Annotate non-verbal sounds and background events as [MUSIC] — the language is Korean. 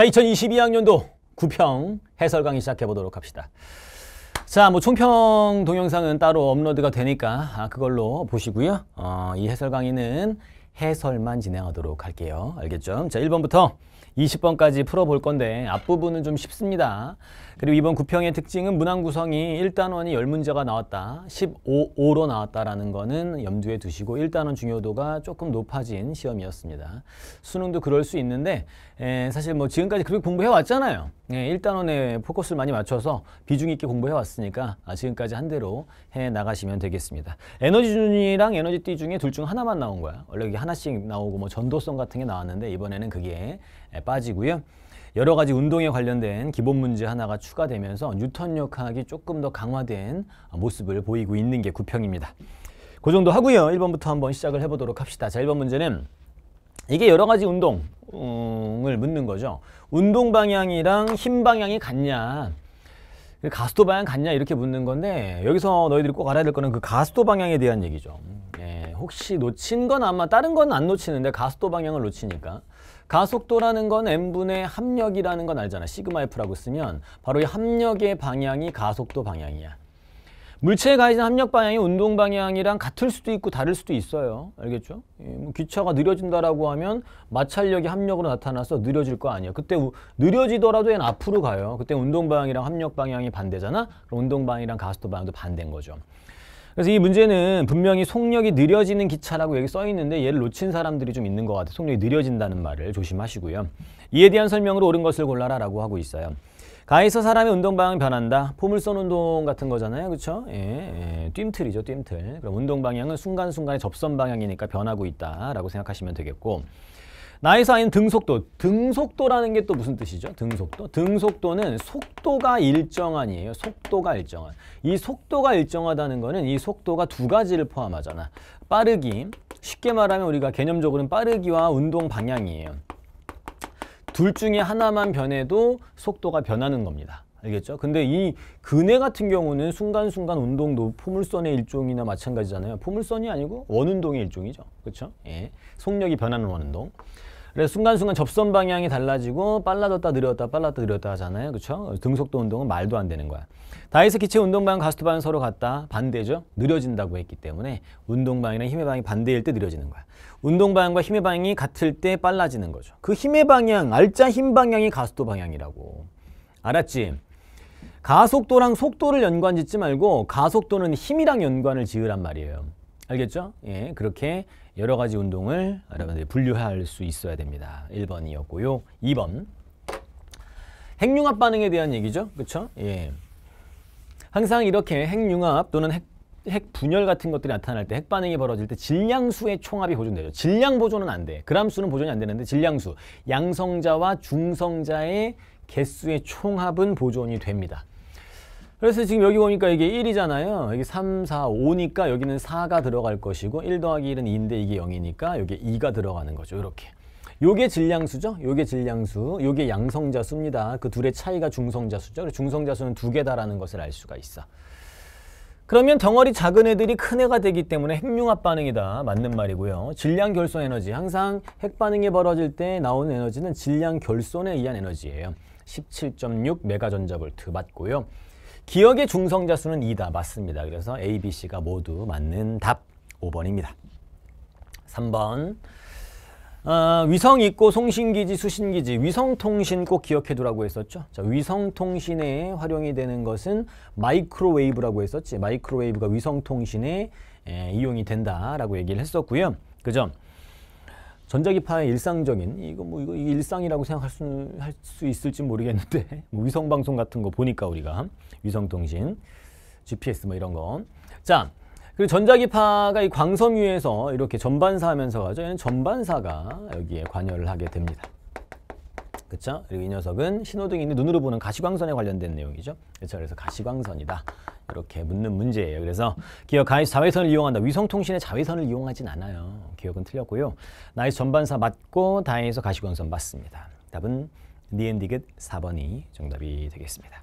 자, 2022학년도 구평 해설 강의 시작해 보도록 합시다. 자, 뭐 총평 동영상은 따로 업로드가 되니까 아, 그걸로 보시고요. 어, 이 해설 강의는 해설만 진행하도록 할게요. 알겠죠? 자, 1번부터 20번까지 풀어볼 건데 앞부분은 좀 쉽습니다. 그리고 이번 구평의 특징은 문항 구성이 1단원이 10문제가 나왔다. 15로 나왔다라는 거는 염두에 두시고 1단원 중요도가 조금 높아진 시험이었습니다. 수능도 그럴 수 있는데 에, 사실 뭐 지금까지 그렇게 공부해 왔잖아요. 예, 1단원에 포커스를 많이 맞춰서 비중 있게 공부해 왔으니까 아, 지금까지 한 대로 해 나가시면 되겠습니다. 에너지 준이랑 에너지 띠 중에 둘 중 하나만 나온 거야. 원래 하나씩 나오고 뭐 전도성 같은 게 나왔는데 이번에는 그게 빠지고요. 여러 가지 운동에 관련된 기본 문제 하나가 추가되면서 뉴턴 역학이 조금 더 강화된 모습을 보이고 있는 게 구평입니다. 그 정도 하고요. 1번부터 한번 시작을 해보도록 합시다. 자, 1번 문제는 이게 여러 가지 운동을 묻는 거죠. 운동 방향이랑 힘 방향이 같냐. 가스도 방향 같냐 이렇게 묻는 건데 여기서 너희들이 꼭 알아야 될 거는 그 가스도 방향에 대한 얘기죠. 예, 혹시 놓친 건 아마 다른 건 안 놓치는데 가스도 방향을 놓치니까 가속도라는 건 n분의 합력이라는 건 알잖아. 시그마 f라고 쓰면 바로 이 합력의 방향이 가속도 방향이야. 물체에 가해진 합력 방향이 운동 방향이랑 같을 수도 있고 다를 수도 있어요. 알겠죠? 예, 뭐 기차가 느려진다라고 하면 마찰력이 합력으로 나타나서 느려질 거 아니에요. 그때 우, 느려지더라도 얘는 앞으로 가요. 그때 운동 방향이랑 합력 방향이 반대잖아. 그럼 운동 방향이랑 가속도 방향도 반대인 거죠. 그래서 이 문제는 분명히 속력이 느려지는 기차라고 여기 써 있는데 얘를 놓친 사람들이 좀 있는 것 같아요. 속력이 느려진다는 말을 조심하시고요. 이에 대한 설명으로 옳은 것을 골라라라고 하고 있어요. 가에서 사람의 운동 방향이 변한다. 포물선 운동 같은 거잖아요. 그렇죠? 예, 예, 뜀틀이죠, 뜀틀. 그럼 운동 방향은 순간순간의 접선 방향이니까 변하고 있다라고 생각하시면 되겠고 나에서 아닌 등속도. 등속도라는 게 또 무슨 뜻이죠? 등속도. 등속도는 속도가 일정한이에요. 속도가 일정한. 이 속도가 일정하다는 거는 이 속도가 두 가지를 포함하잖아. 빠르기. 쉽게 말하면 우리가 개념적으로는 빠르기와 운동 방향이에요. 둘 중에 하나만 변해도 속도가 변하는 겁니다. 알겠죠? 근데 이 그네 같은 경우는 순간순간 운동도 포물선의 일종이나 마찬가지잖아요. 포물선이 아니고 원운동의 일종이죠. 그렇죠? 예. 속력이 변하는 원운동. 그래서 순간순간 접선 방향이 달라지고 빨라졌다 느렸다 빨랐다 느렸다 하잖아요. 그렇죠? 등속도 운동은 말도 안 되는 거야. 다이스 기체 운동 방향 가스트 방향 서로 같다. 반대죠. 느려진다고 했기 때문에 운동 방향이랑 힘의 방향이 반대일 때 느려지는 거야. 운동 방향과 힘의 방향이 같을 때 빨라지는 거죠. 그 힘의 방향, 알짜 힘 방향이 가속도 방향이라고. 알았지? 가속도랑 속도를 연관 짓지 말고 가속도는 힘이랑 연관을 지으란 말이에요. 알겠죠? 예, 그렇게 여러 가지 운동을 여러분들이 분류할 수 있어야 됩니다. 1번이었고요. 2번. 핵융합 반응에 대한 얘기죠. 그렇죠? 예. 항상 이렇게 핵융합 또는 핵, 핵 분열 같은 것들이 나타날 때, 핵 반응이 벌어질 때 질량수의 총합이 보존되죠. 질량 보존은 안 돼. 그람수는 보존이 안 되는데 질량수, 양성자와 중성자의 개수의 총합은 보존이 됩니다. 그래서 지금 여기 보니까 이게 1이잖아요. 여기 3, 4, 5니까 여기는 4가 들어갈 것이고 1 더하기 1은 2인데 이게 0이니까 여기 2가 들어가는 거죠. 이렇게. 요게 질량수죠. 요게 질량수. 요게 양성자 수입니다. 그 둘의 차이가 중성자 수죠. 중성자 수는 두 개다라는 것을 알 수가 있어. 그러면 덩어리 작은 애들이 큰 애가 되기 때문에 핵융합 반응이다. 맞는 말이고요. 질량 결손 에너지. 항상 핵 반응이 벌어질 때 나오는 에너지는 질량 결손에 의한 에너지예요. 17.6 메가전자볼트 맞고요. 기역의 중성자 수는 2다. 맞습니다. 그래서 A, B, C가 모두 맞는 답 5번입니다. 3번 어, 위성 있고 송신기지, 수신기지, 위성통신 꼭 기억해 두라고 했었죠. 자, 위성통신에 활용이 되는 것은 마이크로웨이브라고 했었지. 마이크로웨이브가 위성통신에 에, 이용이 된다라고 얘기를 했었고요. 그죠? 전자기파의 일상적인 이거 뭐 이거 일상이라고 생각할 수, 할 수 있을지 모르겠는데 [LAUGHS] 뭐 위성 방송 같은 거 보니까 우리가 위성 통신, GPS 뭐 이런 거. 자, 그리고 전자기파가 이 광섬유에서 이렇게 전반사하면서 가죠. 얘는 전반사가 여기에 관여를 하게 됩니다. 그렇죠? 그리고 이 녀석은 신호등이 있는 눈으로 보는 가시광선에 관련된 내용이죠. 그렇죠? 그래서 가시광선이다. 이렇게 묻는 문제예요. 그래서 기억 가이 자외선을 이용한다. 위성통신에 자외선을 이용하진 않아요. 기억은 틀렸고요. 나이 전반사 맞고 다행에서 가시광선 맞습니다. 답은 니엔디귿 4번이 정답이 되겠습니다.